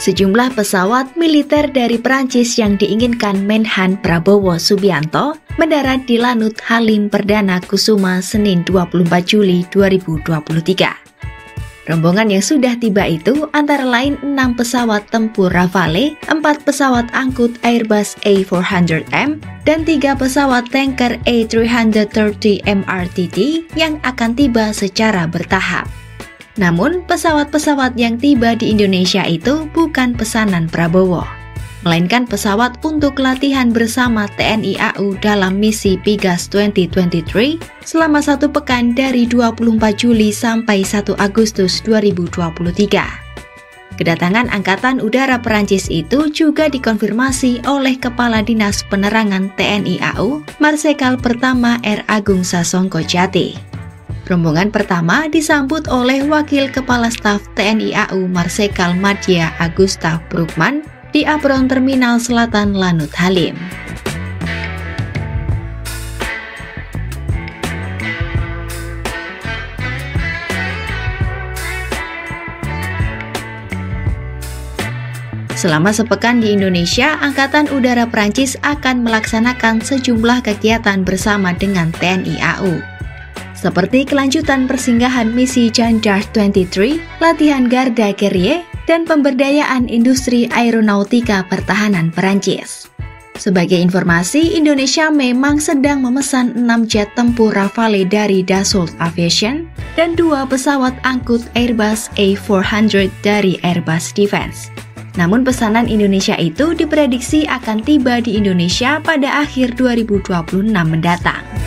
Sejumlah pesawat militer dari Perancis yang diinginkan Menhan Prabowo Subianto mendarat di Lanut Halim Perdana Kusuma Senin 24 Juli 2023. Rombongan yang sudah tiba itu antara lain 6 pesawat tempur Rafale, 4 pesawat angkut Airbus A400M, dan 3 pesawat tanker A330 MRTT yang akan tiba secara bertahap. Namun, pesawat-pesawat yang tiba di Indonesia itu bukan pesanan Prabowo, melainkan pesawat untuk latihan bersama TNI AU dalam misi Pigas 2023 selama satu pekan dari 24 Juli sampai 1 Agustus 2023. Kedatangan Angkatan Udara Perancis itu juga dikonfirmasi oleh Kepala Dinas Penerangan TNI AU, Marsekal Pertama R. Agung Sasongko Jati. Rombongan pertama disambut oleh Wakil Kepala Staf TNI AU Marsekal Madya Agusta Brugman di apron Terminal Selatan Lanut Halim. Selama sepekan di Indonesia, Angkatan Udara Prancis akan melaksanakan sejumlah kegiatan bersama dengan TNI AU seperti kelanjutan persinggahan misi Jandar 23, latihan Garda Guerrier, dan pemberdayaan industri aeronautika pertahanan Perancis. Sebagai informasi, Indonesia memang sedang memesan 6 jet tempur Rafale dari Dassault Aviation dan dua pesawat angkut Airbus A400 dari Airbus Defense. Namun pesanan Indonesia itu diprediksi akan tiba di Indonesia pada akhir 2026 mendatang.